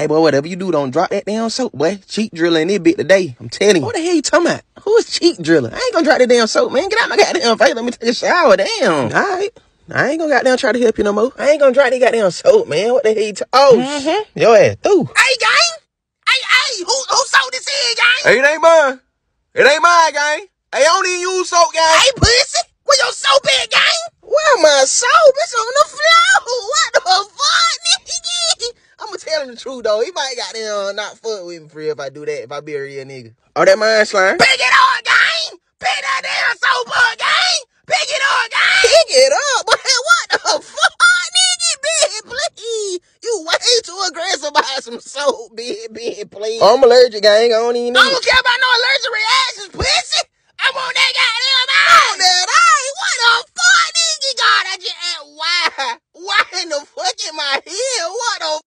Hey, boy, whatever you do, don't drop that damn soap, boy. Cheek drilling this bit today. I'm telling you. What the hell you talking about? Who is cheek drilling? I ain't gonna drop that damn soap, man. Get out my goddamn face. Let me take a shower. Damn. All right. I ain't gonna goddamn try to help you no more. I ain't gonna drop that goddamn soap, man. What the hell you ta- Oh, mm-hmm. your ass through. Hey, gang. Hey, hey, who, who sold this in, gang? Hey, it ain't mine. It ain't mine, gang. Hey, I don't even use soap, gang. Hey, pussy. Where your soap at, gang? Where my soap? It's on the floor. What the fuck, nigga? I'ma tell him the truth, though. He might goddamn not fuck with me for real if I do that, if I be a real nigga. Oh, that mine, slime? Pick it up, gang. Pick that damn soap up, gang. Pick it up, gang. Pick it up, but what the fuck, oh, nigga, bitch, please. You way too aggressive about some soap, bitch, bitch, please. I'm allergic, gang. I don't even I don't care about no allergic reactions, pussy. I'm on that goddamn on eye. that eye. What the fuck, nigga? God, I just, why? Why in the fuck head? What the